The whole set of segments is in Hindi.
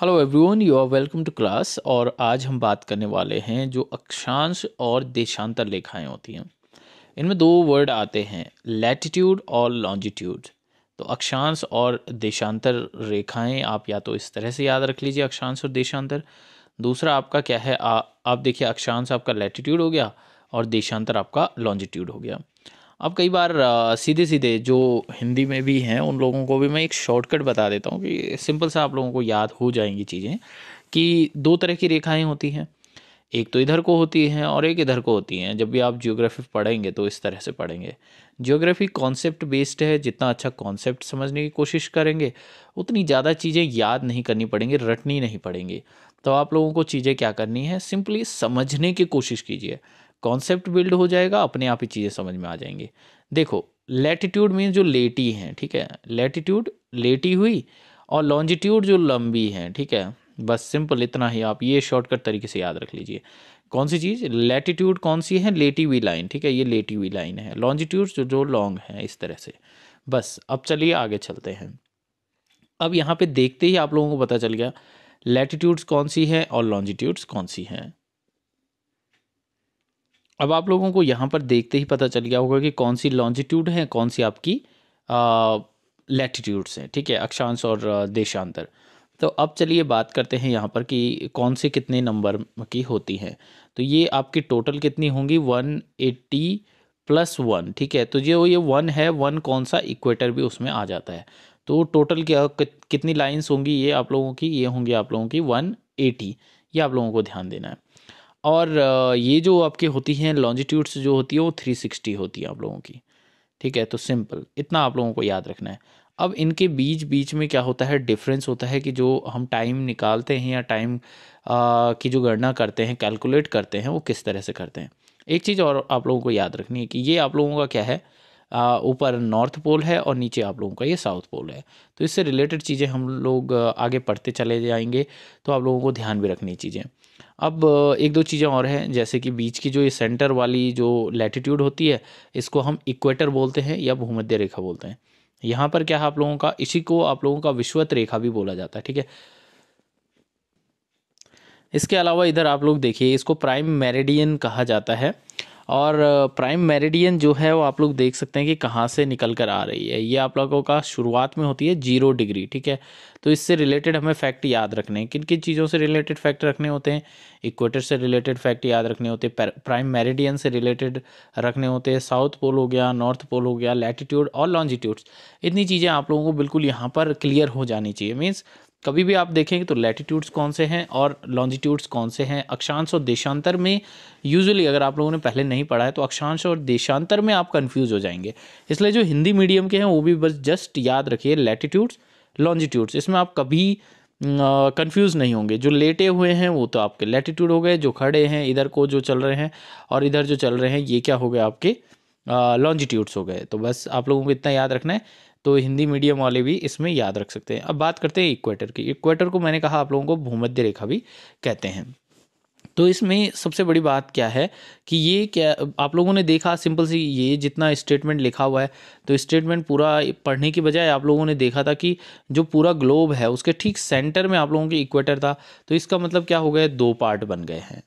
Hello everyone you are welcome to class और आज हम बात करने वाले हैं जो अक्षांश और देशांतर रेखाएँ होती हैं। इनमें दो वर्ड आते हैं लैटिट्यूड और लॉन्जिट्यूड तो अक्षांश और देशांतर रेखाएँ आप या तो इस तरह से याद रख लीजिए अक्षांश और देशांतर। दूसरा आपका क्या है आ, आप देखिए अक्षांश आपका लैटिट्यूड हो गया और देशांतर आपका लॉन्जिट्यूड हो गया। अब कई बार सीधे सीधे जो हिंदी में भी हैं, उन लोगों को भी मैं एक शॉर्टकट बता देता हूँ कि सिंपल सा आप लोगों को याद हो जाएँगी चीज़ें कि दो तरह की रेखाएँ होती हैं। एक तो इधर को होती हैं और एक इधर को होती हैं। जब भी आप जियोग्राफी पढ़ेंगे तो इस तरह से पढ़ेंगे। जियोग्राफी कॉन्सेप्ट बेस्ड है, जितना अच्छा कॉन्सेप्ट समझने की कोशिश करेंगे, उतनी ज़्यादा चीज़ें याद नहीं करनी पड़ेंगी, रटनी नहीं पड़ेंगी। तो आप लोगों को चीज़ें क्या करनी है? सिंपली समझने की कोशिश कीजिए। कॉन्सेप्ट बिल्ड हो जाएगा, अपने आप ही चीज़ें समझ में आ जाएँगी। देखो लेटीट्यूड मीन जो लेटी हैं, ठीक है? लेटीट्यूड लेटी हुई और लॉन्जिट्यूड जो लंबी हैं, ठीक है? बस सिंपल इतना ही, आप ये शॉर्टकट तरीके से याद रख लीजिए। कौन सी चीज़? लेटीट्यूड कौन सी है? लेटी हुई लाइन ठीक है? ये लेटी हुई लाइन है। लॉन्जिट्यूड जो जो लॉन्ग है, इस तरह से। बस, अब चलिए आगे चलते हैं। अब यहाँ पे देखते ही आप लोगों को पता चल गया लेटीट्यूड्स कौन सी है और लॉन्जिट्यूड्स कौन सी हैं। अब आप लोगों को यहाँ पर देखते ही पता चल गया होगा कि कौन सी लॉन्जिट्यूड है, कौन सी आपकी लैटिट्यूड्स हैं, ठीक है, अक्षांश और देशांतर। तो अब चलिए बात करते हैं यहाँ पर कि कौन से कितने नंबर की होती हैं। तो ये आपकी टोटल कितनी होंगी? वन एट्टी प्लस वन ठीक है? तो जो ये वन है वन कौन सा इक्वेटर भी उसमें आ जाता है। तो टोटल क्या कितनी लाइंस होंगी ये आप लोगों की? ये होंगी आप लोगों की वन एटी ये आप लोगों को ध्यान देना है। और ये जो आपके होती हैं लॉन्जिट्यूड्स जो होती है, वो थ्री सिक्सटी होती है आप लोगों की। ठीक है? तो सिंपल इतना आप लोगों को याद रखना है। अब इनके बीच बीच में क्या होता है? डिफरेंस होता है कि जो हम टाइम निकालते हैं या टाइम की जो गणना करते हैं कैलकुलेट करते हैं, वो किस तरह से करते हैं। एक चीज़ और आप लोगों को याद रखनी है कि ये आप लोगों का क्या है? ऊपर नॉर्थ पोल है और नीचे आप लोगों का ये साउथ पोल है। तो इससे रिलेटेड चीज़ें हम लोग आगे पढ़ते चले जाएँगे तो आप लोगों को ध्यान भी रखनी चीज़ें। अब एक दो चीज़ें और हैं, जैसे कि बीच की जो ये सेंटर वाली जो लैटिट्यूड होती है, इसको हम इक्वेटर बोलते हैं या भूमध्य रेखा बोलते हैं। यहाँ पर क्या है आप लोगों का, इसी को आप लोगों का विश्वत रेखा भी बोला जाता है, ठीक है? इसके अलावा इधर आप लोग देखिए, इसको प्राइम मेरेडियन कहा जाता है। और प्राइम मेरिडियन जो है वो आप लोग देख सकते हैं कि कहाँ से निकल कर आ रही है। ये आप लोगों का शुरुआत में होती है ज़ीरो डिग्री, ठीक है? तो इससे रिलेटेड हमें फैक्ट याद रखने हैं। किन किन चीज़ों से रिलेटेड फैक्ट रखने होते हैं? इक्वेटर से रिलेटेड फैक्ट याद रखने होते हैं प्राइम मेरिडियन से रिलेटेड रखने होते हैं, साउथ पोल हो गया, नॉर्थ पोल हो गया लैटिट्यूड और लॉन्जिट्यूड्स इतनी चीज़ें आप लोगों को बिल्कुल यहाँ पर क्लियर हो जानी चाहिए। मीन्स कभी भी आप देखेंगे तो लैटिट्यूड्स कौन से हैं और लॉन्जिट्यूड्स कौन से हैं? अक्षांश और देशांतर में यूजुअली अगर आप लोगों ने पहले नहीं पढ़ा है तो अक्षांश और देशांतर में आप कंफ्यूज हो जाएँगे। इसलिए जो हिंदी मीडियम के हैं, वो भी बस जस्ट याद रखिए लैटिट्यूड्स लॉन्जिट्यूड्स इसमें आप कभी कंफ्यूज नहीं होंगे। जो लेटे हुए हैं, वो तो आपके लैटिट्यूड हो गए, जो खड़े हैं, इधर को जो चल रहे हैं और इधर जो चल रहे हैं, ये क्या हो गए आपके लॉन्जिट्यूड्स हो गए। तो बस आप लोगों को इतना याद रखना है। तो हिंदी मीडियम वाले भी इसमें याद रख सकते हैं। अब बात करते हैं इक्वेटर की। इक्वेटर को मैंने कहा आप लोगों को भूमध्य रेखा भी कहते हैं। तो इसमें सबसे बड़ी बात क्या है कि ये क्या, आप लोगों ने देखा सिंपल सी ये जितना स्टेटमेंट लिखा हुआ है तो स्टेटमेंट पूरा पढ़ने की बजाय आप लोगों ने देखा था कि जो पूरा ग्लोब है, उसके ठीक सेंटर में आप लोगों के इक्वेटर था तो इसका मतलब क्या हो गया दो पार्ट बन गए हैं।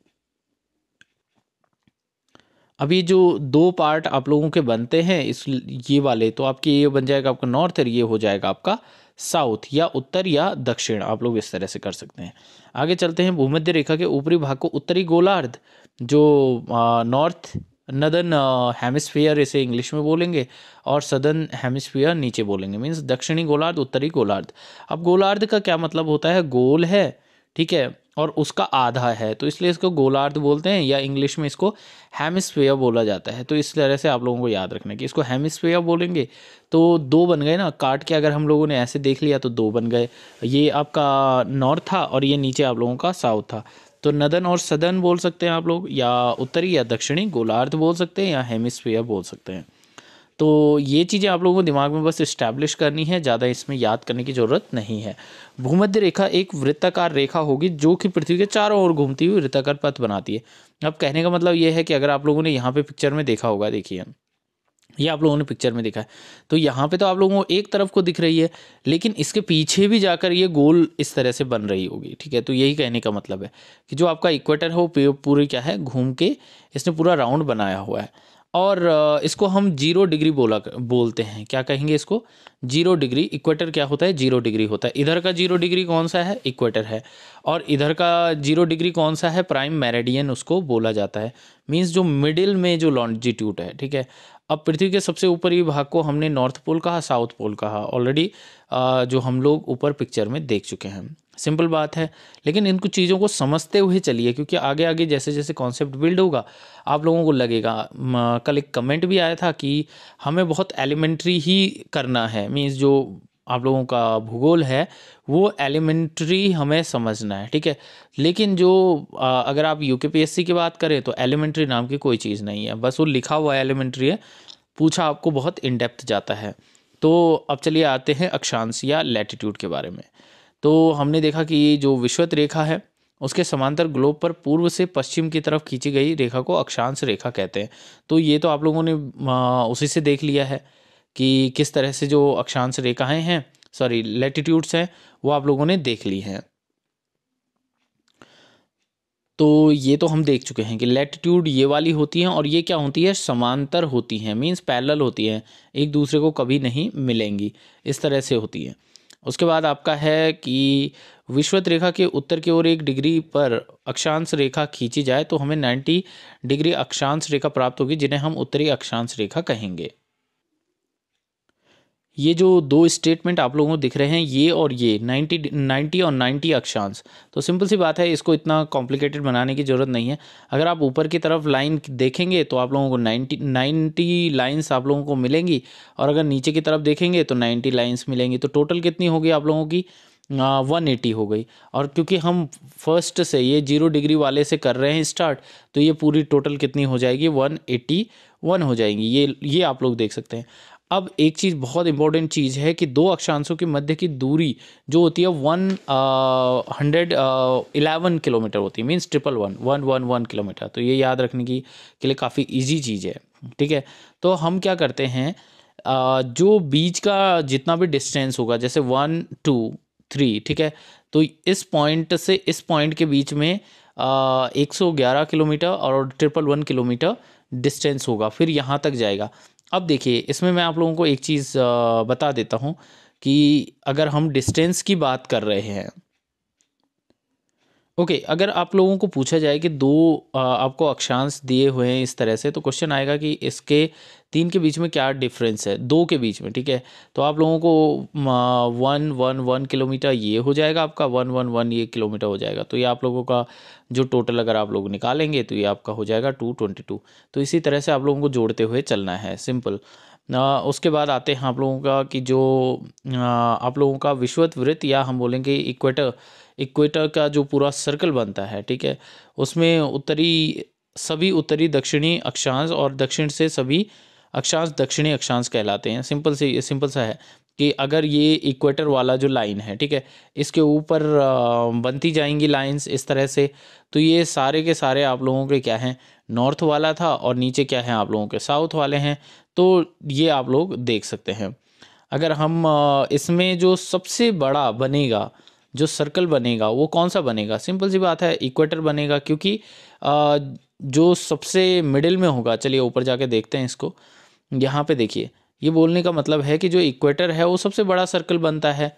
अब ये जो दो पार्ट आप लोगों के बनते हैं इस ये वाले तो आपके ये बन जाएगा आपका नॉर्थ और ये हो जाएगा आपका साउथ या उत्तर या दक्षिण, आप लोग इस तरह से कर सकते हैं। आगे चलते हैं भूमध्य रेखा के ऊपरी भाग को, उत्तरी गोलार्ध, जो नॉर्थ नदन हेमिस्फीयर इसे इंग्लिश में बोलेंगे और सदर्न हेमिस्फीयर नीचे बोलेंगे मीन्स दक्षिणी गोलार्ध, उत्तरी गोलार्ध। अब गोलार्ध का क्या मतलब होता है? गोल है, ठीक है? और उसका आधा है तो इसलिए इसको गोलार्ध बोलते हैं या इंग्लिश में इसको हेमिस्फेयर बोला जाता है। तो इस तरह से आप लोगों को याद रखना कि इसको हेमिस्फेयर बोलेंगे तो दो बन गए ना, काट के अगर हम लोगों ने ऐसे देख लिया तो दो बन गए। ये आपका नॉर्थ था और ये नीचे आप लोगों का साउथ था। तो नदन और सदन बोल सकते हैं आप लोग, या उत्तरी या दक्षिणी गोलार्ध बोल सकते हैं या हेमिस्फेयर बोल सकते हैं। तो ये चीज़ें आप लोगों को दिमाग में बस इस्टेब्लिश करनी है, ज़्यादा इसमें याद करने की ज़रूरत नहीं है। भूमध्य रेखा एक वृत्ताकार रेखा होगी जो कि पृथ्वी के चारों ओर घूमती हुई वृत्ताकार पथ बनाती है। अब कहने का मतलब ये है कि अगर आप लोगों ने यहाँ पे पिक्चर में देखा होगा, देखिए, ये आप लोगों ने पिक्चर में देखा है तो यहाँ पे तो आप लोगों को एक तरफ़ को दिख रही है, लेकिन इसके पीछे भी जाकर ये गोल इस तरह से बन रही होगी, ठीक है? तो यही कहने का मतलब है कि जो आपका इक्वेटर है, वो पूरी क्या है, घूम के इसने पूरा राउंड बनाया हुआ है। और इसको हम ज़ीरो डिग्री बोला बोलते हैं। क्या कहेंगे इसको? ज़ीरो डिग्री इक्वेटर क्या होता है? ज़ीरो डिग्री होता है। इधर का ज़ीरो डिग्री कौन सा है? इक्वेटर है। और इधर का ज़ीरो डिग्री कौन सा है? प्राइम मेरेडियन उसको बोला जाता है। मीन्स जो मिडिल में जो लॉन्जिट्यूड है, ठीक है? अब पृथ्वी के सबसे ऊपरी भाग को हमने नॉर्थ पोल कहा साउथ पोल कहा। ऑलरेडी जो हम लोग ऊपर पिक्चर में देख चुके हैं। सिंपल बात है लेकिन इन कुछ चीज़ों को समझते हुए चलिए क्योंकि आगे आगे जैसे जैसे कॉन्सेप्ट बिल्ड होगा आप लोगों को लगेगा। कल एक कमेंट भी आया था कि हमें बहुत एलिमेंट्री ही करना है मीन्स जो आप लोगों का भूगोल है वो एलिमेंट्री हमें समझना है ठीक है? लेकिन जो आ, अगर आप यू की बात करें तो एलिमेंट्री नाम की कोई चीज़ नहीं है। बस वो लिखा हुआ एलिमेंट्री है पूछा आपको बहुत इन डेप्थ जाता है। तो अब चलिए आते हैं अक्षांश या लैटिट्यूड के बारे में। तो हमने देखा कि जो विश्वत रेखा है, उसके समांतर ग्लोब पर पूर्व से पश्चिम की तरफ़ खींची गई रेखा को अक्षांश रेखा कहते हैं। तो ये तो आप लोगों ने उसी से देख लिया है कि किस तरह से जो अक्षांश रेखाएँ हैं सॉरी लेटीट्यूड्स हैं, वो आप लोगों ने देख ली हैं। तो ये तो हम देख चुके हैं कि लेटिट्यूड ये वाली होती हैं और ये क्या होती है? समांतर होती हैं मीन्स पैरेलल होती हैं, एक दूसरे को कभी नहीं मिलेंगी, इस तरह से होती हैं। उसके बाद आपका है कि विश्वत रेखा के उत्तर की ओर एक डिग्री पर अक्षांश रेखा खींची जाए तो हमें 90 डिग्री अक्षांश रेखा प्राप्त होगी, जिन्हें हम उत्तरी अक्षांश रेखा कहेंगे। ये जो दो स्टेटमेंट आप लोगों को दिख रहे हैं, ये और ये 90 90 और 90 अक्षांश। तो सिंपल सी बात है, इसको इतना कॉम्प्लिकेटेड बनाने की ज़रूरत नहीं है। अगर आप ऊपर की तरफ़ लाइन देखेंगे तो आप लोगों को 90 90 लाइंस आप लोगों को मिलेंगी। और अगर नीचे की तरफ़ देखेंगे तो 90 लाइंस मिलेंगी। तो टोटल कितनी होगी आप लोगों की? वन एटी हो गई। और क्योंकि हम फ़र्स्ट से ये ज़ीरो डिग्री वाले से कर रहे हैं स्टार्ट तो ये पूरी टोटल कितनी हो जाएगी? वन एटी वन हो जाएगी। ये ये आप लोग देख सकते हैं। अब एक चीज़ बहुत इंपॉर्टेंट चीज़ है कि दो अक्षांशों के मध्य की दूरी जो होती है वन हंड्रेड इलेवन किलोमीटर होती है means triple one one one one kilometre तो ये याद रखने की के लिए काफ़ी इजी चीज़ है ठीक है? तो हम क्या करते हैं uh, जो बीच का जितना भी डिस्टेंस होगा जैसे वन टू थ्री ठीक है? तो इस पॉइंट से इस पॉइंट के बीच में एक सौ ग्यारह किलोमीटर और ट्रिपल वन किलोमीटर डिस्टेंस होगा फिर यहाँ तक जाएगा। अब देखिए, इसमें मैं आप लोगों को एक चीज़ बता देता हूँ कि अगर हम डिस्टेंस की बात कर रहे हैं ओके okay, अगर आप लोगों को पूछा जाए कि दो आपको अक्षांश दिए हुए हैं इस तरह से तो क्वेश्चन आएगा कि इसके तीन के बीच में क्या डिफरेंस है? दो के बीच में ठीक है? तो आप लोगों को वन वन वन किलोमीटर ये हो जाएगा आपका वन वन वन ये किलोमीटर हो जाएगा। तो ये आप लोगों का जो टोटल अगर आप लोग निकालेंगे तो ये आपका हो जाएगा टू ट्वेंटी टू तो इसी तरह से आप लोगों को जोड़ते हुए चलना है सिंपल उसके बाद आते हैं आप लोगों का कि जो आप लोगों का विश्वत वृत्त या हम बोलेंगे इक्वेटर इक्वेटर का जो पूरा सर्कल बनता है, ठीक है? उसमें उत्तरी, सभी उत्तरी दक्षिणी अक्षांश और दक्षिण से सभी अक्षांश दक्षिणी अक्षांश कहलाते हैं। सिंपल से, सिंपल सा है कि अगर ये इक्वेटर वाला जो लाइन है, ठीक है, इसके ऊपर बनती जाएँगी लाइंस इस तरह से तो ये सारे के सारे आप लोगों के क्या हैं? नॉर्थ वाला था और नीचे क्या है आप लोगों के? साउथ वाले हैं तो ये आप लोग देख सकते हैं। अगर हम इसमें जो सबसे बड़ा बनेगा, जो सर्कल बनेगा, वो कौन सा बनेगा? सिंपल सी बात है इक्वेटर बनेगा, क्योंकि जो सबसे मिडिल में होगा, चलिए ऊपर जाके देखते हैं इसको। यहाँ पे देखिए, ये बोलने का मतलब है कि जो इक्वेटर है, वो सबसे बड़ा सर्कल बनता है,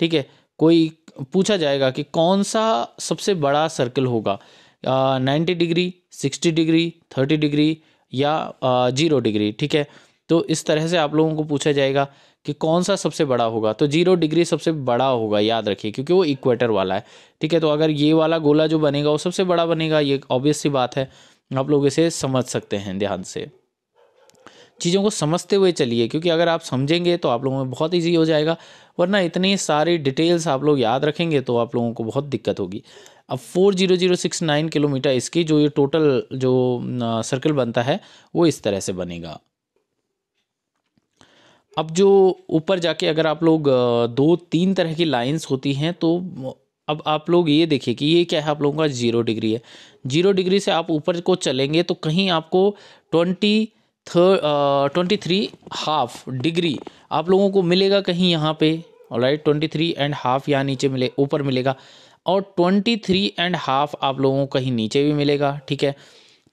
ठीक है? कोई पूछा जाएगा कि कौन सा सबसे बड़ा सर्कल होगा। Ninety degree, sixty degree, thirty degree या ज़ीरो डिग्री, ठीक है? तो इस तरह से आप लोगों को पूछा जाएगा कि कौन सा सबसे बड़ा होगा। तो ज़ीरो डिग्री सबसे बड़ा होगा, याद रखिए, क्योंकि वो इक्वेटर वाला है, ठीक है? तो अगर ये वाला गोला जो बनेगा, वो सबसे बड़ा बनेगा, ये ऑब्वियस सी बात है। आप लोग इसे समझ सकते हैं ध्यान से। चीज़ों को समझते हुए चलिए, क्योंकि अगर आप समझेंगे तो आप लोगों में बहुत ईजी हो जाएगा, वरना इतनी सारी डिटेल्स आप लोग याद रखेंगे तो आप लोगों को बहुत दिक्कत होगी। अब four zero zero six nine kilometre, इसकी जो ये टोटल जो सर्कल बनता है, वो इस तरह से बनेगा। अब जो ऊपर जाके अगर आप लोग दो तीन तरह की लाइंस होती हैं तो अब आप लोग ये देखिए कि ये क्या है आप लोगों का ज़ीरो डिग्री है। ज़ीरो डिग्री से आप ऊपर को चलेंगे तो कहीं आपको twenty twenty three half degree आप लोगों को मिलेगा कहीं यहाँ पे right twenty three and half यहाँ नीचे मिले, ऊपर मिलेगा। और ट्वेंटी थ्री एंड हाफ़ आप लोगों को कहीं नीचे भी मिलेगा, ठीक है?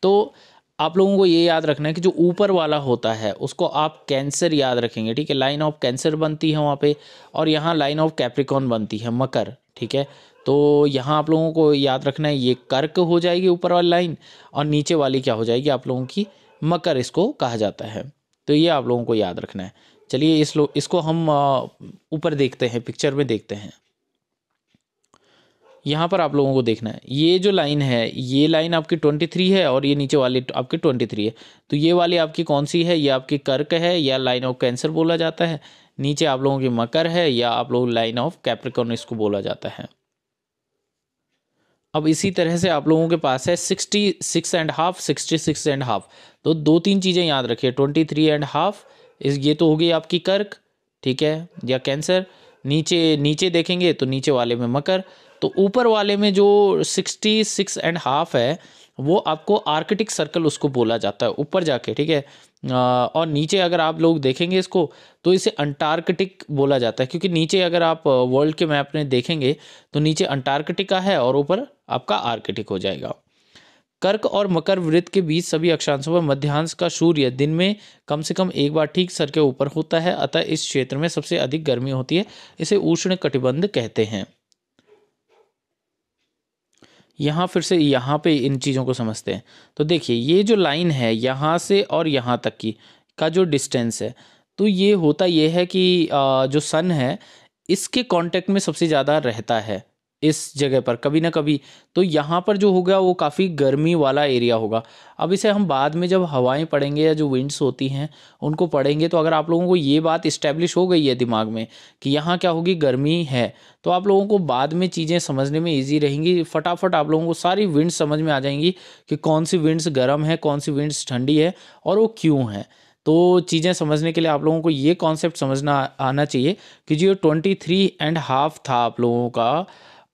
तो आप लोगों को ये याद रखना है कि जो ऊपर वाला होता है, उसको आप कैंसर याद रखेंगे, ठीक है? लाइन ऑफ़ कैंसर बनती है वहाँ पे और यहाँ लाइन ऑफ़ कैप्रिकॉन बनती है, मकर, ठीक है? तो यहाँ आप लोगों को याद रखना है, ये कर्क हो जाएगी ऊपर वाली लाइन और नीचे वाली क्या हो जाएगी? आप लोगों की मकर इसको कहा जाता है। तो ये आप लोगों को याद रखना है। चलिए इस लो, इसको हम ऊपर देखते हैं पिक्चर में देखते हैं। यहाँ पर आप लोगों को देखना है। ये जो लाइन है, ये लाइन आपकी ट्वेंटी थ्री है और ये नीचे वाली आपकी ट्वेंटी थ्री है। तो ये वाली आपकी कौन सी है? ये आपकी कर्क है या लाइन ऑफ़ कैंसर बोला जाता है? नीचे आप लोगों की मकर है या आप लोग लाइन ऑफ़ कैप्रिकॉन इसको बोला जाता है। अब इसी तरह से आप लोगों के पास है sixty six and half sixty six and half तो दो तीन चीज़ें याद रखिए। ट्वेंटी थ्री एंड हाफ़ इस ये तो होगी आपकी कर्क, ठीक है, या कैंसर। नीचे नीचे देखेंगे तो नीचे वाले में मकर। तो ऊपर वाले में जो सिक्सटी सिक्स एंड हाफ़ है, वो आपको आर्किटिक सर्कल उसको बोला जाता है, ऊपर जाके, ठीक है? और नीचे अगर आप लोग देखेंगे इसको तो इसे अंटार्कटिक बोला जाता है, क्योंकि नीचे अगर आप वर्ल्ड के मैप में देखेंगे तो नीचे अंटार्कटिका है और ऊपर आपका आर्कटिक हो जाएगा। कर्क और मकर वृत्त के बीच सभी अक्षांशों पर मध्यांश का सूर्य दिन में कम से कम एक बार ठीक सर के ऊपर होता है, अतः इस क्षेत्र में सबसे अधिक गर्मी होती है, इसे उष्ण कटिबंध कहते हैं। यहाँ फिर से यहाँ पे इन चीज़ों को समझते हैं। तो देखिए, ये जो लाइन है यहाँ से और यहाँ तक की, का जो डिस्टेंस है तो ये होता ये है कि जो सन है, इसके कांटेक्ट में सबसे ज़्यादा रहता है। इस जगह पर कभी ना कभी तो यहाँ पर जो होगा वो काफ़ी गर्मी वाला एरिया होगा। अब इसे हम बाद में जब हवाएँ पड़ेंगे या जो विंड्स होती हैं, उनको पढ़ेंगे तो अगर आप लोगों को ये बात इस्टेब्लिश हो गई है दिमाग में कि यहाँ क्या होगी, गर्मी है तो आप लोगों को बाद में चीज़ें समझने में ईजी रहेंगी। फटाफट आप लोगों को सारी विंड्स समझ में आ जाएँगी कि कौन सी विंड्स गर्म है, कौन सी विंड्स ठंडी है और वो क्यों है। तो चीज़ें समझने के लिए आप लोगों को ये कॉन्सेप्ट समझना आना चाहिए कि जो ट्वेंटी थ्री एंड हाफ़ था आप लोगों का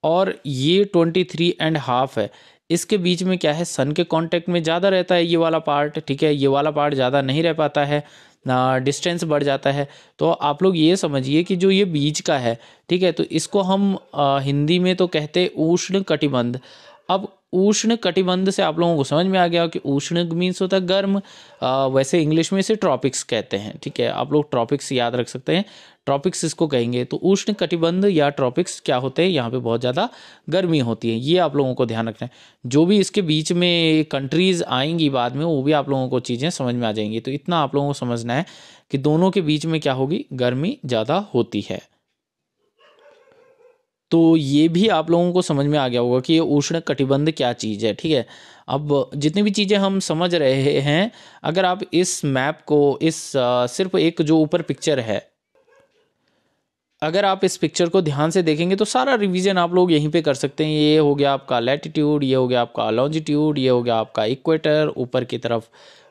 और ये ट्वेंटी थ्री एंड हाफ़ है। इसके बीच में क्या है? सन के कांटेक्ट में ज़्यादा रहता है ये वाला पार्ट ठीक है? ये वाला पार्ट ज़्यादा नहीं रह पाता है। ना डिस्टेंस बढ़ जाता है। तो आप लोग ये समझिए कि जो ये बीच का है ठीक है? तो इसको हम आ, हिंदी में तो कहते उष्ण कटिबंध अब उष्ण कटिबंध से आप लोगों को समझ में आ गया कि उष्ण मीन्स होता है गर्म। आ, वैसे इंग्लिश में इसे ट्रॉपिक्स कहते हैं ठीक है? आप लोग ट्रॉपिक्स याद रख सकते हैं। ट्रॉपिक्स इसको कहेंगे तो उष्ण कटिबंध या ट्रॉपिक्स क्या होते हैं? यहाँ पे बहुत ज़्यादा गर्मी होती है ये आप लोगों को ध्यान रखना है। जो भी इसके बीच में कंट्रीज़ आएँगी बाद में वो भी आप लोगों को चीज़ें समझ में आ जाएँगी। तो इतना आप लोगों को समझना है कि दोनों के बीच में क्या होगी? गर्मी ज़्यादा होती है। तो ये भी आप लोगों को समझ में आ गया होगा कि ये उष्ण कटिबंध क्या चीज़ है, ठीक है? अब जितनी भी चीज़ें हम समझ रहे हैं, अगर आप इस मैप को, इस सिर्फ़ एक जो ऊपर पिक्चर है, अगर आप इस पिक्चर को ध्यान से देखेंगे तो सारा रिवीजन आप लोग यहीं पे कर सकते हैं। ये हो गया आपका लैटिट्यूड ये हो गया आपका लॉन्जिट्यूड ये हो गया आपका इक्वेटर ऊपर की तरफ़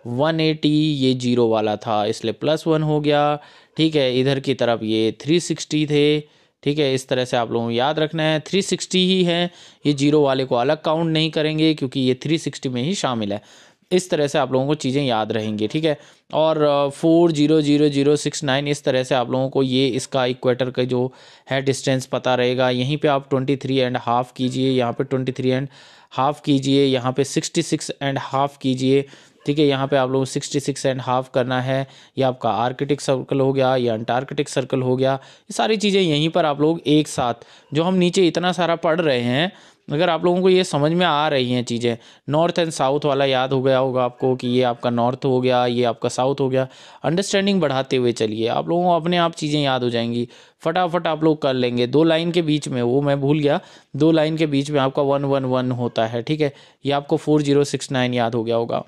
180 ये ज़ीरो वाला था, इसलिए प्लस वन हो गया, ठीक है? इधर की तरफ़ ये 360 थे। ठीक है, इस तरह से आप लोगों को याद रखना है। 360 ही है। ये ज़ीरो वाले को अलग काउंट नहीं करेंगे क्योंकि ये 360 में ही शामिल है। इस तरह से आप लोगों को चीज़ें याद रहेंगी, ठीक है? और four zero zero zero six nine इस तरह से आप लोगों को ये इसका इक्वेटर का जो है डिस्टेंस पता रहेगा। यहीं पे आप ट्वेंटी थ्री एंड हाफ़ कीजिए, यहाँ पे ट्वेंटी थ्री एंड हाफ़ कीजिए, यहाँ पे सिक्सटी सिक्स एंड हाफ़ कीजिए। ठीक है, यहाँ पे आप लोग सिक्सटी सिक्स एंड हाफ़ करना है, या आपका आर्किटिक सर्कल हो गया, या अंटार्कटिक सर्कल हो गया, ये सारी चीज़ें यहीं पर आप लोग एक साथ, जो हम नीचे इतना सारा पढ़ रहे हैं, अगर आप लोगों को ये समझ में आ रही हैं चीज़ें नॉर्थ एंड साउथ वाला याद हो गया होगा आपको कि ये आपका नॉर्थ हो गया, ये आपका साउथ हो गया अंडरस्टैंडिंग बढ़ाते हुए चलिए, आप लोगों को अपने आप चीज़ें याद हो जाएँगी, फटाफट आप लोग कर लेंगे, दो लाइन के बीच में, वो मैं भूल गया, दो लाइन के बीच में आपका वन वन वन होता है, ठीक है, ये आपको फोर ज़ीरो सिक्स नाइन याद हो गया होगा।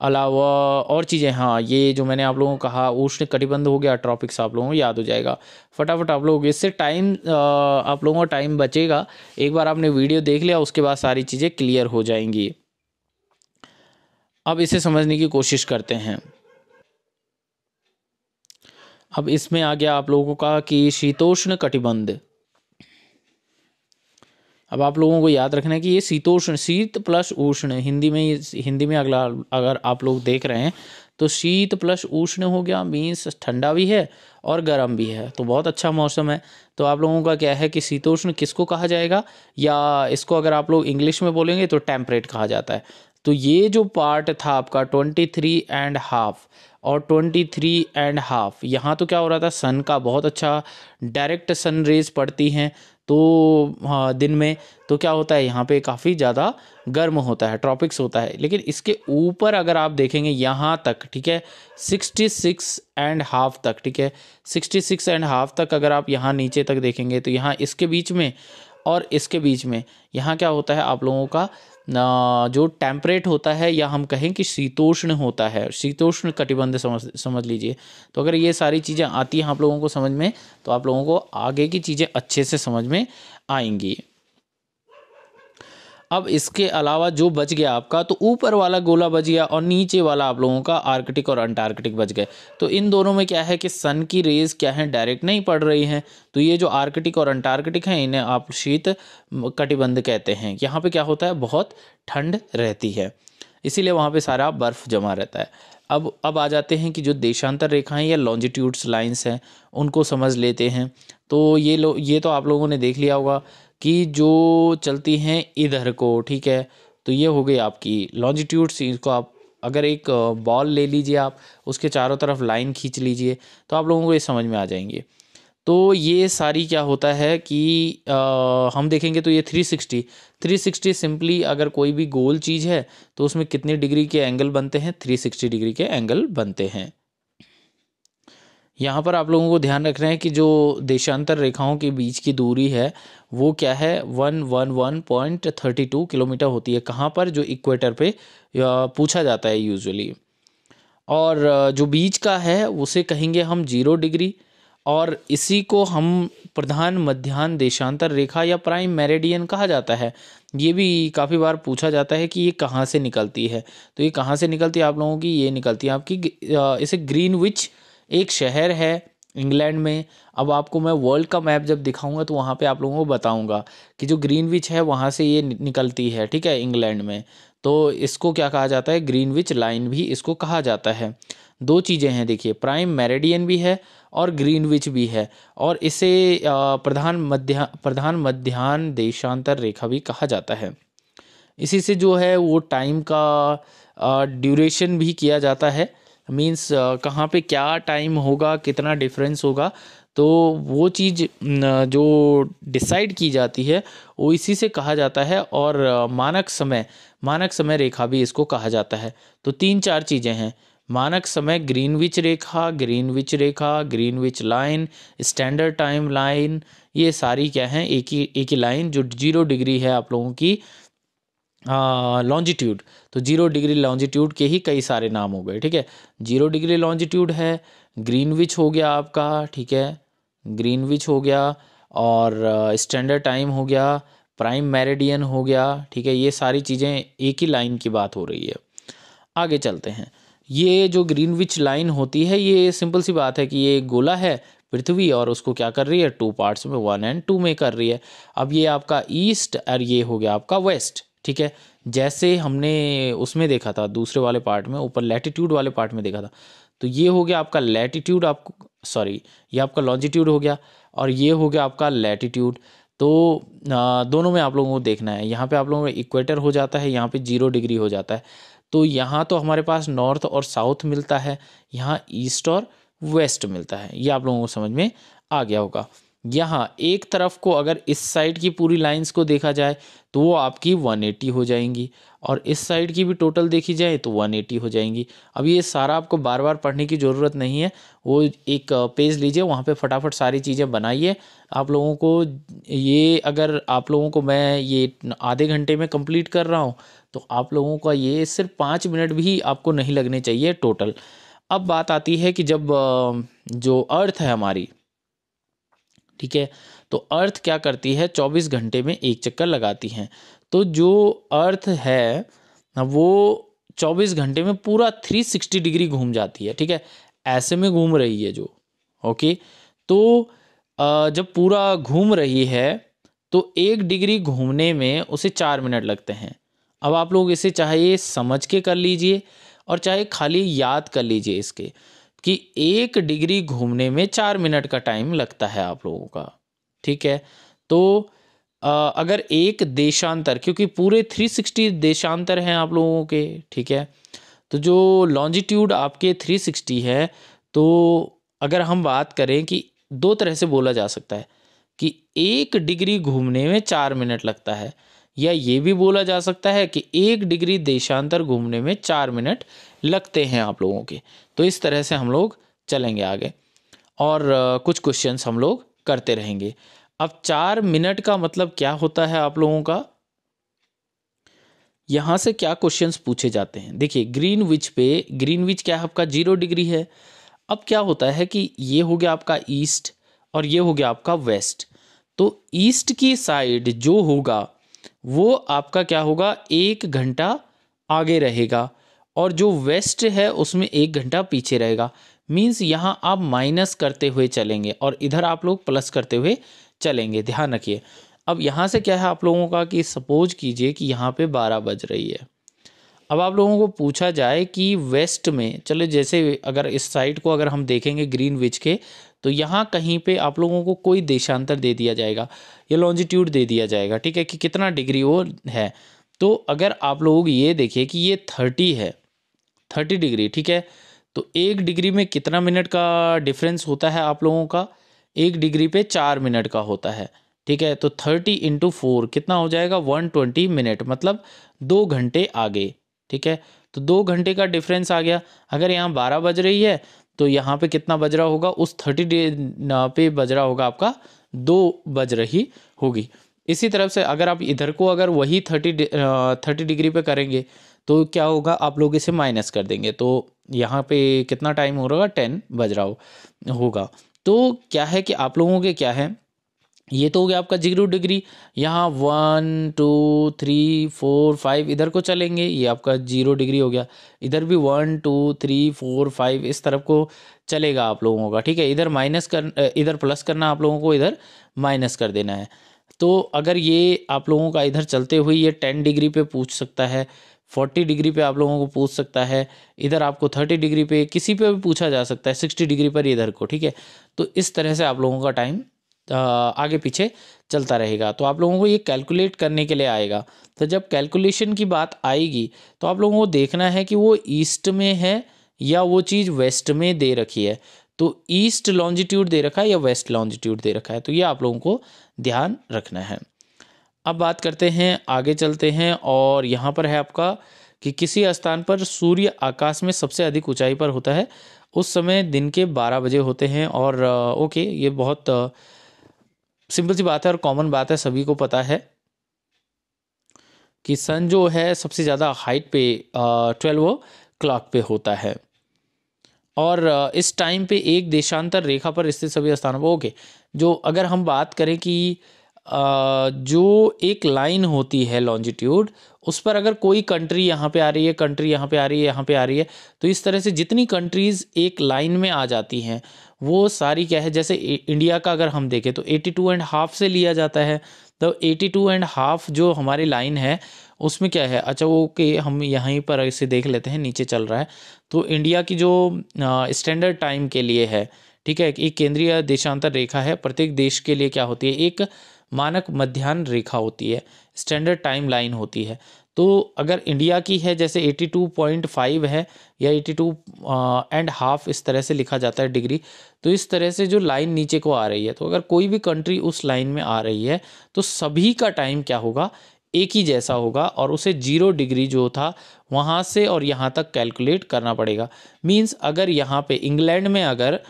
अलावा और चीज़ें हाँ ये जो मैंने आप लोगों को कहा, उष्ण कटिबंध हो गया ट्रॉपिक्स आप लोगों को याद हो जाएगा। फटाफट आप लोग इससे टाइम आप लोगों का टाइम बचेगा। एक बार आपने वीडियो देख लिया, उसके बाद सारी चीज़ें क्लियर हो जाएँगी। अब इसे समझने की कोशिश करते हैं। अब इसमें आ गया आप लोगों का कि शीतोष्ण कटिबंध। अब आप लोगों को याद रखना है कि ये शीतोष्ण शीत प्लस उष्ण, हिंदी में हिंदी में अगला, अगर आप लोग देख रहे हैं तो शीत प्लस उष्ण हो गया मीन्स ठंडा भी है और गर्म भी है। तो बहुत अच्छा मौसम है। तो आप लोगों का क्या है कि शीतोष्ण किसको कहा जाएगा? या इसको अगर आप लोग इंग्लिश में बोलेंगे तो टेम्परेट कहा जाता है। तो ये जो पार्ट था आपका ट्वेंटी थ्री एंड हाफ़ और ट्वेंटी थ्री एंड हाफ़ यहाँ तो क्या हो रहा था? सन का बहुत अच्छा डायरेक्ट सन रेज पड़ती हैं। तो हाँ दिन में तो क्या होता है, यहाँ पे काफ़ी ज़्यादा गर्म होता है ट्रॉपिक्स होता है। लेकिन इसके ऊपर अगर आप देखेंगे यहाँ तक, ठीक है सिक्सटी सिक्स एंड हाफ़ तक, ठीक है सिक्सटी सिक्स एंड हाफ़ तक अगर आप यहाँ नीचे तक देखेंगे तो यहाँ इसके बीच में और इसके बीच में यहाँ क्या होता है आप लोगों का जो टेम्परेट होता है, या हम कहें कि शीतोष्ण होता है, शीतोष्ण कटिबंध समझ समझ लीजिए। तो अगर ये सारी चीज़ें आती हैं आप लोगों को समझ में तो आप लोगों को आगे की चीज़ें अच्छे से समझ में आएँगी। अब इसके अलावा जो बच गया आपका तो ऊपर वाला गोला बच गया और नीचे वाला आप लोगों का आर्कटिक और अंटार्कटिक बच गए। तो इन दोनों में क्या है कि सन की रेज क्या है, डायरेक्ट नहीं पड़ रही हैं। तो ये जो आर्कटिक और अंटार्कटिक हैं, इन्हें आप शीत कटिबंध कहते हैं। यहाँ पर क्या होता है, बहुत ठंड रहती है। इसीलिए वहाँ पे सारा बर्फ़ जमा रहता है। अब अब आ जाते हैं कि जो देशांतर रेखाएँ या लॉन्जिट्यूड्स लाइंस हैं, उनको समझ लेते हैं। तो ये लो, ये तो आप लोगों ने देख लिया होगा कि जो चलती हैं इधर को ठीक है? तो ये हो गई आपकी लॉन्जिट्यूड इसको आप अगर एक बॉल ले लीजिए आप उसके चारों तरफ़ लाइन खींच लीजिए तो आप लोगों को ये समझ में आ जाएँगे। तो ये सारी क्या होता है कि आ, हम देखेंगे तो ये 360 360 सिंपली अगर कोई भी गोल चीज़ है तो उसमें कितने डिग्री के एंगल बनते हैं? 360 डिग्री के एंगल बनते हैं। यहाँ पर आप लोगों को ध्यान रखना है कि जो देशांतर रेखाओं के बीच की दूरी है, वो क्या है? One one one point thirty two kilometre होती है। कहाँ पर? जो इक्वेटर पे पूछा जाता है यूजुअली और, जो बीच का है, उसे कहेंगे हम ज़ीरो डिग्री और इसी को हम प्रधान मध्यान्ह देशांतर रेखा या प्राइम मेरेडियन कहा जाता है। ये भी काफ़ी बार पूछा जाता है कि ये कहाँ से निकलती है। तो ये कहाँ से निकलती है आप लोगों की? ये निकलती है आपकी इसे ग्रीन विच एक शहर है इंग्लैंड में। अब आपको मैं वर्ल्ड का मैप जब दिखाऊँगा तो वहाँ पे आप लोगों को बताऊँगा कि जो ग्रीनविच है वहाँ से ये निकलती है, ठीक है, इंग्लैंड में। तो इसको क्या कहा जाता है? ग्रीनविच लाइन भी इसको कहा जाता है। दो चीज़ें हैं, देखिए, प्राइम मेरेडियन भी है और ग्रीनविच भी है। और इसे प्रधान मध्या, प्रधान मध्यान्ह देशांतर रेखा भी कहा जाता है। इसी से जो है वो टाइम का ड्यूरेशन भी किया जाता है। मीन्स कहाँ पे क्या टाइम होगा, कितना डिफरेंस होगा तो वो चीज़ जो डिसाइड की जाती है, वो इसी से कहा जाता है और मानक समय मानक समय रेखा भी इसको कहा जाता है। तो तीन चार चीज़ें हैं। मानक समय ग्रीनविच रेखा ग्रीनविच रेखा Greenwich line standard time line ये सारी क्या हैं, एक ही एक ही लाइन जो ज़ीरो डिग्री है आप लोगों की। लॉन्जिट्यूड तो ज़ीरो डिग्री लॉन्जिट्यूड के ही कई सारे नाम हो गए, ठीक है? ज़ीरो डिग्री लॉन्जिट्यूड है ग्रीनविच हो गया आपका, ठीक है? ग्रीनविच हो गया और स्टैंडर्ड टाइम हो गया प्राइम मेरेडियन हो गया, ठीक है? ये सारी चीज़ें एक ही लाइन की बात हो रही है। आगे चलते हैं। ये जो ग्रीनविच लाइन होती है, ये सिंपल सी बात है कि ये गोला है, पृथ्वी, और उसको क्या कर रही है? टू पार्ट्स में वन एंड टू में कर रही है। अब ये आपका ईस्ट और ये हो गया आपका वेस्ट ठीक है? जैसे हमने उसमें देखा था, दूसरे वाले पार्ट में, ऊपर लैटिट्यूड वाले पार्ट में देखा था। तो ये हो गया आपका लैटिट्यूड आपको सॉरी ये आपका लॉन्जिट्यूड हो गया और ये हो गया आपका लैटिट्यूड तो दोनों में आप लोगों को देखना है। यहाँ पे आप लोगों को इक्वेटर हो जाता है, यहाँ पे ज़ीरो डिग्री हो जाता है। तो यहाँ तो हमारे पास नॉर्थ और साउथ मिलता है, यहाँ ईस्ट और वेस्ट मिलता है। ये आप लोगों को समझ में आ गया होगा। यहाँ एक तरफ़ को अगर इस साइड की पूरी लाइंस को देखा जाए तो वो आपकी 180 हो जाएँगी। और इस साइड की भी टोटल देखी जाए तो 180 हो जाएँगी। अब ये सारा आपको बार बार पढ़ने की ज़रूरत नहीं है। वो एक पेज लीजिए, वहाँ पे फटाफट सारी चीज़ें बनाइए। आप लोगों को ये, अगर आप लोगों को मैं ये आधे घंटे में कंप्लीट कर रहा हूँ तो आप लोगों का ये सिर्फ़ पाँच मिनट भी आपको नहीं लगने चाहिए टोटल अब बात आती है कि जब जो अर्थ है हमारी ठीक है? तो अर्थ क्या करती है? चौबीस घंटे में एक चक्कर लगाती हैं। तो जो अर्थ है, वो चौबीस घंटे में पूरा थ्री सिक्सटी डिग्री घूम जाती है, ठीक है? ऐसे में घूम रही है जो, ओके? तो जब पूरा घूम रही है तो एक डिग्री घूमने में उसे चार मिनट लगते हैं। अब आप लोग इसे चाहे समझ के कर लीजिए और चाहे खाली याद कर लीजिए इसके। कि एक डिग्री घूमने में चार मिनट का टाइम लगता है आप लोगों का, ठीक है? तो अगर एक देशांतर, क्योंकि पूरे 360 देशांतर हैं आप लोगों के, ठीक है? तो जो लॉन्जिट्यूड आपके 360 है तो अगर हम बात करें कि दो तरह से बोला जा सकता है कि एक डिग्री घूमने में चार मिनट लगता है, या ये भी बोला जा सकता है कि एक डिग्री देशांतर घूमने में चार मिनट लगते हैं आप लोगों के। तो इस तरह से हम लोग चलेंगे आगे और कुछ क्वेश्चंस हम लोग करते रहेंगे। अब चार मिनट का मतलब क्या होता है आप लोगों का? यहाँ से क्या क्वेश्चंस पूछे जाते हैं? देखिए ग्रीन विच पे ग्रीन विच क्या है आपका ज़ीरो डिग्री है? अब क्या होता है कि ये हो गया आपका ईस्ट और ये हो गया आपका वेस्ट तो ईस्ट की साइड जो होगा, वो आपका क्या होगा? एक घंटा आगे रहेगा। और जो वेस्ट है उसमें एक घंटा पीछे रहेगा। मीन्स यहाँ आप माइनस करते हुए चलेंगे और इधर आप लोग प्लस करते हुए चलेंगे। ध्यान रखिए। अब यहाँ से क्या है आप लोगों का कि सपोज़ कीजिए कि यहाँ पे बारह बज रही है। अब आप लोगों को पूछा जाए कि वेस्ट में, चलो जैसे अगर इस साइड को अगर हम देखेंगे ग्रीन विच के तो यहाँ कहीं पे आप लोगों को कोई देशांतर दे दिया जाएगा। या लॉन्जिट्यूड दे दिया जाएगा। ठीक है कि कितना डिग्री वो है। तो अगर आप लोग ये देखिए कि ये थर्टी है थर्टी डिग्री, ठीक है? तो एक डिग्री में कितना मिनट का डिफरेंस होता है आप लोगों का? एक डिग्री पे चार मिनट का होता है, ठीक है? तो थर्टी इंटू फोर कितना हो जाएगा? वन ट्वेंटी मिनट मतलब दो घंटे आगे, ठीक है? तो दो घंटे का डिफरेंस आ गया। अगर यहाँ बारह बज रही है तो यहाँ पे कितना बज रहा होगा? उस थर्टी पे बज रहा होगा आपका, दो बज रही होगी। इसी तरफ़ से अगर आप इधर को अगर वही थर्टी थर्टी डिग्री पे करेंगे तो क्या होगा, आप लोग इसे माइनस कर देंगे। तो यहाँ पे कितना टाइम हो रहा टेन बज रहा हो, होगा। तो क्या है कि आप लोगों के क्या है? ये तो हो गया आपका ज़ीरो डिग्री यहाँ one two three four five इधर को चलेंगे। ये आपका ज़ीरो डिग्री हो गया। इधर भी one two three four five इस तरफ़ को चलेगा आप लोगों का, ठीक है? इधर माइनस कर इधर प्लस करना आप लोगों को, इधर माइनस कर देना है। तो अगर ये आप लोगों का इधर चलते हुए ये टेन डिग्री पे पूछ सकता है फोर्टी डिग्री पे आप लोगों को पूछ सकता है, इधर आपको थर्टी डिग्री पे किसी पे भी पूछा जा सकता है, सिक्सटी डिग्री पर इधर को, ठीक है? तो इस तरह से आप लोगों का टाइम आगे पीछे चलता रहेगा। तो आप लोगों को ये कैलकुलेट करने के लिए आएगा। तो जब कैलकुलेशन की बात आएगी तो आप लोगों को देखना है कि वो ईस्ट में है या वो चीज़ वेस्ट में दे रखी है। तो ईस्ट लॉन्जिट्यूड दे रखा है या वेस्ट लॉन्जिट्यूड दे रखा है? तो ये आप लोगों को ध्यान रखना है। अब बात करते हैं, आगे चलते हैं और यहाँ पर है आपका कि किसी स्थान पर सूर्य आकाश में सबसे अधिक ऊंचाई पर होता है। उस समय दिन के बारह बजे होते हैं और ओके, ये बहुत सिंपल सी बात है और कॉमन बात है, सभी को पता है कि सन जो है सबसे ज़्यादा हाइट पे ट्वेल्व क्लॉक पे होता है। और इस टाइम पे एक देशांतर रेखा पर स्थित सभी स्थानों पर, ओके, जो अगर हम बात करें कि जो एक लाइन होती है लॉन्जिट्यूड उस पर अगर कोई कंट्री यहाँ पे आ रही है कंट्री यहाँ पे आ रही है, यहाँ पे आ रही है तो इस तरह से जितनी कंट्रीज़ एक लाइन में आ जाती हैं, वो सारी क्या है, जैसे इंडिया का अगर हम देखें तो एटी टू एंड हाफ़ से लिया जाता है। तो एटी टू एंड हाफ़ जो हमारी लाइन है, उसमें क्या है अच्छा वो कि हम यहीं पर इसे देख लेते हैं, नीचे चल रहा है। तो इंडिया की जो स्टैंडर्ड टाइम के लिए है, ठीक है, एक केंद्रीय देशांतर रेखा है, प्रत्येक देश के लिए क्या होती है, एक मानक मध्यान्ह रेखा होती है स्टैंडर्ड टाइम लाइन होती है। तो अगर इंडिया की है, जैसे 82.5 है, या 82 एंड हाफ़ इस तरह से लिखा जाता है डिग्री तो इस तरह से जो लाइन नीचे को आ रही है तो अगर कोई भी कंट्री उस लाइन में आ रही है तो सभी का टाइम क्या होगा? एक ही जैसा होगा, और उसे ज़ीरो डिग्री जो था, वहाँ से और यहाँ तक कैलकुलेट करना पड़ेगा। मीन्स अगर यहाँ पे इंग्लैंड में अगर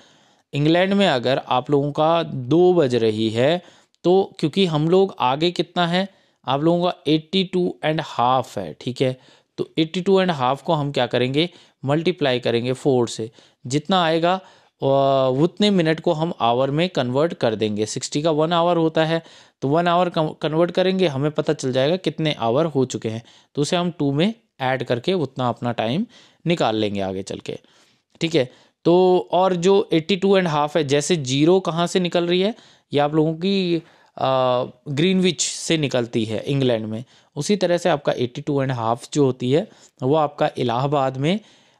इंग्लैंड में अगर आप लोगों का दो बज रही है तो क्योंकि हम लोग आगे कितना है, आप लोगों का एट्टी टू एंड हाफ़ है, ठीक है? तो एट्टी टू एंड हाफ़ को हम क्या करेंगे? मल्टीप्लाई करेंगे फोर से। जितना आएगा उतने मिनट को हम आवर में कन्वर्ट कर देंगे। सिक्सटी का वन आवर होता है तो वन आवर कन्वर्ट करेंगे, हमें पता चल जाएगा कितने आवर हो चुके हैं। तो उसे हम टू में ऐड करके उतना अपना टाइम निकाल लेंगे आगे चल के, ठीक है? तो और जो एट्टी टू एंड हाफ़ है, जैसे ज़ीरो कहाँ से निकल रही है? ये आप लोगों की ग्रीनविच से निकलती है इंग्लैंड में। उसी तरह से आपका एट्टी टू एंड हाफ़ जो होती है वो आपका इलाहाबाद में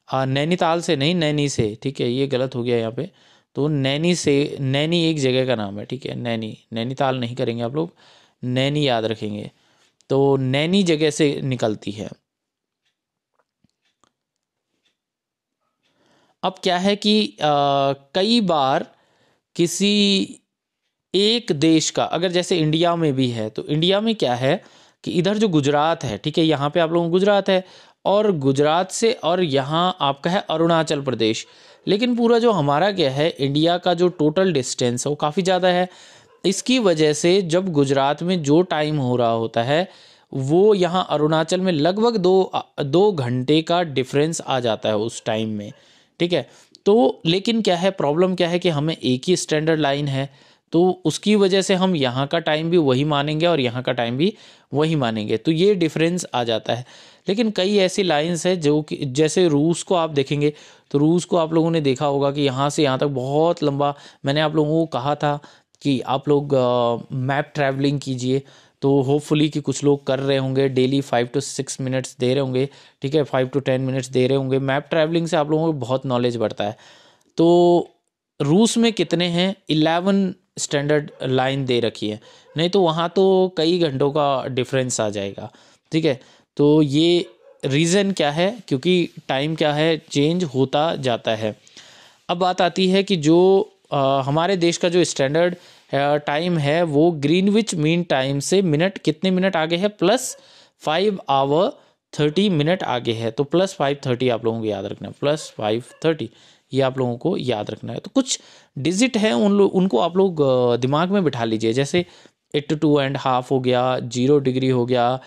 नैनीताल से नहीं नैनी से ठीक है ये गलत हो गया यहाँ पे। तो नैनी से नैनी एक जगह का नाम है ठीक है नैनी नैनीताल नहीं करेंगे आप लोग नैनी याद रखेंगे। तो नैनी जगह से निकलती है। अब क्या है कि आ, कई बार किसी एक देश का, अगर जैसे इंडिया में भी है तो इंडिया में क्या है कि इधर जो गुजरात है, ठीक है, यहाँ पे आप लोगों गुजरात है, और गुजरात से, और यहाँ आपका है अरुणाचल प्रदेश। लेकिन पूरा जो हमारा क्या है, इंडिया का जो टोटल डिस्टेंस है, वो काफ़ी ज़्यादा है। इसकी वजह से जब गुजरात में जो टाइम हो रहा होता है, वो यहाँ अरुणाचल में लगभग दो दो घंटे का डिफरेंस आ जाता है उस टाइम में, ठीक है। तो लेकिन क्या है प्रॉब्लम क्या है कि हमें एक ही स्टैंडर्ड लाइन है तो उसकी वजह से हम यहाँ का टाइम भी वही मानेंगे और यहाँ का टाइम भी वही मानेंगे। तो ये डिफरेंस आ जाता है। लेकिन कई ऐसी लाइंस है जो कि, जैसे रूस को आप देखेंगे तो रूस को आप लोगों ने देखा होगा कि यहाँ से यहाँ तक बहुत लंबा, मैंने आप लोगों को कहा था कि आप लोग मैप ट्रैवलिंग कीजिए। तो होपफुली कि कुछ लोग कर रहे होंगे daily five to six minutes दे रहे होंगे, ठीक है? फाइव टू टेन मिनट्स दे रहे होंगे। मैप ट्रैवलिंग से आप लोगों को बहुत नॉलेज बढ़ता है। तो रूस में कितने हैं? इलेवन स्टैंडर्ड लाइन दे रखी है। नहीं तो वहाँ तो कई घंटों का डिफरेंस आ जाएगा ठीक है? तो ये रीज़न क्या है? क्योंकि टाइम क्या है? चेंज होता जाता है। अब बात आती है कि जो आ, हमारे देश का जो स्टैंडर्ड टाइम है वो ग्रीनविच मीन टाइम से मिनट कितने मिनट आगे है? Plus five hour thirty minute आगे है। तो प्लस फाइव थर्टी आप लोगों को याद रखना प्लस फाइव थर्टी ये आप लोगों को याद रखना है। तो कुछ डिजिट है उन लोग उनको आप लोग दिमाग में बिठा लीजिए। जैसे एट टू एंड हाफ़ हो गया ज़ीरो डिग्री हो गया,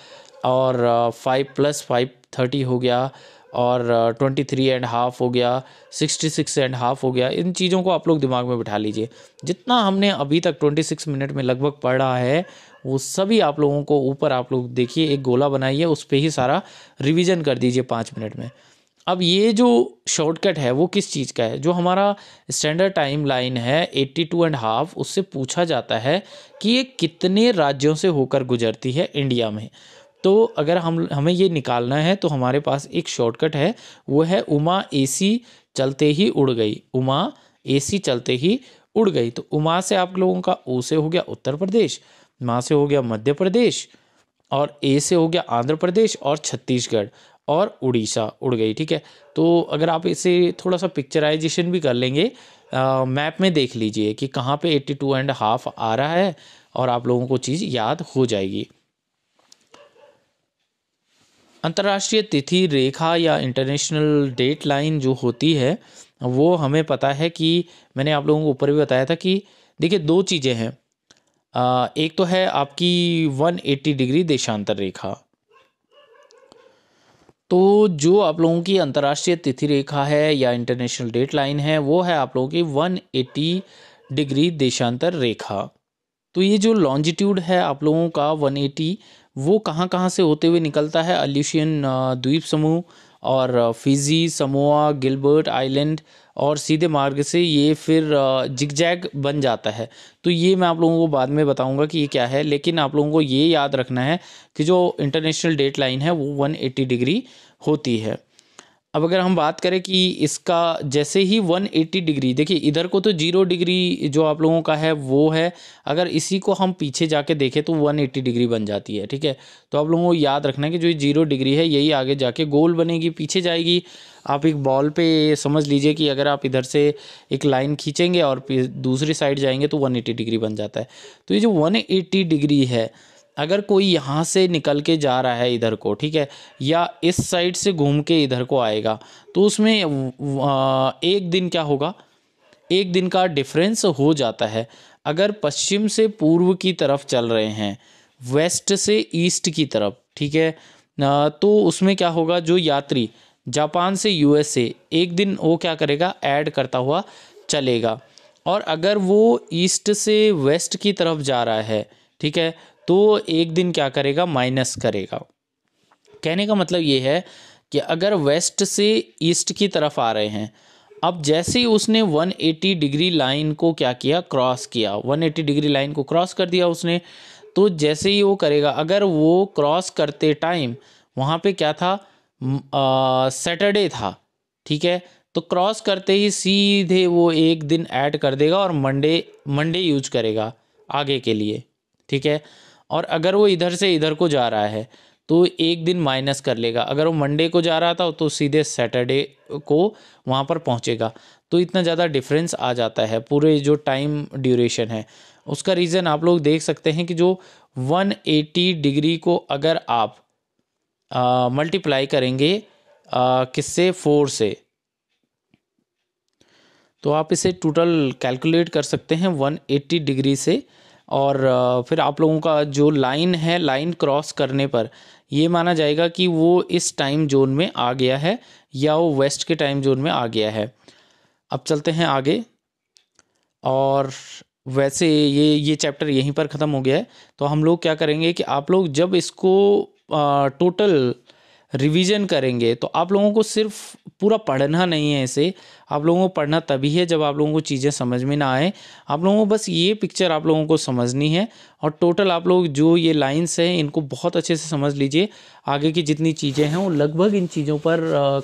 और फाइव प्लस फाइव थर्टी हो गया, और ट्वेंटी थ्री एंड हाफ़ हो गया सिक्सटी सिक्स एंड हाफ़ हो गया। इन चीज़ों को आप लोग दिमाग में बिठा लीजिए। जितना हमने अभी तक ट्वेंटी सिक्स मिनट में लगभग पढ़ा है, वो सभी आप लोगों को ऊपर आप लोग देखिए, एक गोला बनाइए, उस पर ही सारा रिवीजन कर दीजिए पाँच मिनट में। अब ये जो शॉर्टकट है, वो किस चीज़ का है? जो हमारा स्टैंडर्ड टाइम लाइन है एट्टी टू एंड हाफ़ उससे पूछा जाता है कि ये कितने राज्यों से होकर गुजरती है इंडिया में। तो अगर हम, हमें ये निकालना है तो हमारे पास एक शॉर्टकट है, वो है उमा एसी चलते ही उड़ गई। उमा एसी चलते ही उड़ गई। तो उमा से आप लोगों का ओ से हो गया उत्तर प्रदेश, माँ से हो गया मध्य प्रदेश, और ए से हो गया आंध्र प्रदेश और छत्तीसगढ़। और उड़ीसा उड़ गई ठीक है? तो अगर आप इसे थोड़ा सा पिक्चराइजेशन भी कर लेंगे आ, मैप में देख लीजिए कि कहाँ पे एट्टी टू एंड हाफ़ आ रहा है और आप लोगों को चीज़ याद हो जाएगी। अंतर्राष्ट्रीय तिथि रेखा या इंटरनेशनल डेट लाइन जो होती है वो हमें पता है कि मैंने आप लोगों को ऊपर भी बताया था कि देखिए दो चीज़ें हैं। एक तो है आपकी 180 डिग्री देशांतर रेखा। तो जो आप लोगों की अंतर्राष्ट्रीय तिथि रेखा है या इंटरनेशनल डेट लाइन है, वो है आप लोगों की 180 डिग्री देशांतर रेखा। तो ये जो लॉन्जिट्यूड है आप लोगों का 180 वो कहाँ कहाँ से होते हुए निकलता है? अल्यूशियन द्वीप समूह और फिजी समोआ गिलबर्ट आइलैंड और सीधे मार्ग से ये फिर जिगजैग बन जाता है। तो ये मैं आप लोगों को बाद में बताऊँगा कि ये क्या है, लेकिन आप लोगों को ये याद रखना है कि जो इंटरनेशनल डेट लाइन है वो 180 डिग्री होती है। अब अगर हम बात करें कि इसका जैसे ही 180 डिग्री, देखिए इधर को तो ज़ीरो डिग्री जो आप लोगों का है, वो है, अगर इसी को हम पीछे जाके देखें तो 180 डिग्री बन जाती है, ठीक है? तो आप लोगों को याद रखना है कि जो ये ज़ीरो डिग्री है, यही आगे जाके गोल बनेगी, पीछे जाएगी। आप एक बॉल पे समझ लीजिए कि अगर आप इधर से एक लाइन खींचेंगे और दूसरी साइड जाएँगे तो वन डिग्री बन जाता है। तो ये जो वन डिग्री है अगर कोई यहाँ से निकल के जा रहा है इधर को, ठीक है, या इस साइड से घूम के इधर को आएगा तो उसमें एक दिन क्या होगा? एक दिन का डिफरेंस हो जाता है। अगर पश्चिम से पूर्व की तरफ़ चल रहे हैं वेस्ट से ईस्ट की तरफ़, ठीक है तो उसमें क्या होगा? जो यात्री जापान से यूएसए एक दिन वो क्या करेगा? ऐड करता हुआ चलेगा। और अगर वो ईस्ट से वेस्ट की तरफ़ जा रहा है, ठीक है तो एक दिन क्या करेगा? माइनस करेगा। कहने का मतलब ये है कि अगर वेस्ट से ईस्ट की तरफ़ आ रहे हैं, अब जैसे ही उसने 180 डिग्री लाइन को क्या किया? क्रॉस किया। 180 डिग्री लाइन को क्रॉस कर दिया उसने। तो जैसे ही वो करेगा, अगर वो क्रॉस करते टाइम, वहाँ पे क्या था? सैटरडे था, ठीक है? तो क्रॉस करते ही सीधे वो एक दिन ऐड कर देगा और मंडे मंडे यूज़ करेगा आगे के लिए, ठीक है? और अगर वो इधर से इधर को जा रहा है तो एक दिन माइनस कर लेगा। अगर वो मंडे को जा रहा था तो सीधे सैटरडे को वहाँ पर पहुँचेगा। तो इतना ज़्यादा डिफरेंस आ जाता है, पूरे जो टाइम ड्यूरेशन है। उसका रीज़न आप लोग देख सकते हैं कि जो 180 डिग्री को अगर आप मल्टीप्लाई करेंगे किससे? फोर से। तो आप इसे टोटल कैलकुलेट कर सकते हैं 180 डिग्री से। और फिर आप लोगों का जो लाइन है, लाइन क्रॉस करने पर, ये माना जाएगा कि वो इस टाइम जोन में आ गया है या वो वेस्ट के टाइम जोन में आ गया है। अब चलते हैं आगे। और वैसे ये ये चैप्टर यहीं पर ख़त्म हो गया है। तो हम लोग क्या करेंगे कि आप लोग जब इसको टोटल रिवीजन करेंगे तो आप लोगों को सिर्फ़ पूरा पढ़ना नहीं है इसे। आप लोगों को पढ़ना तभी है जब आप लोगों को चीज़ें समझ में ना आए। आप लोगों को बस ये पिक्चर आप लोगों को समझनी है और टोटल आप लोग जो ये लाइंस हैं, इनको बहुत अच्छे से समझ लीजिए। आगे की जितनी चीज़ें हैं, वो लगभग इन चीज़ों पर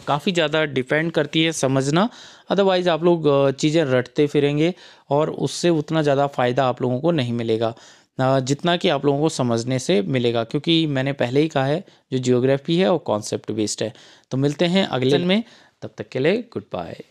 काफ़ी ज़्यादा डिपेंड करती है समझना। अदरवाइज़ आप लोग चीज़ें रटते फिरेंगे और उससे उतना ज़्यादा फ़ायदा आप लोगों को नहीं मिलेगा। जितना कि आप लोगों को समझने से मिलेगा क्योंकि मैंने पहले ही कहा है जो जियोग्राफी है वो कॉन्सेप्ट बेस्ड है। तो मिलते हैं अगले में तब तक के लिए गुड बाय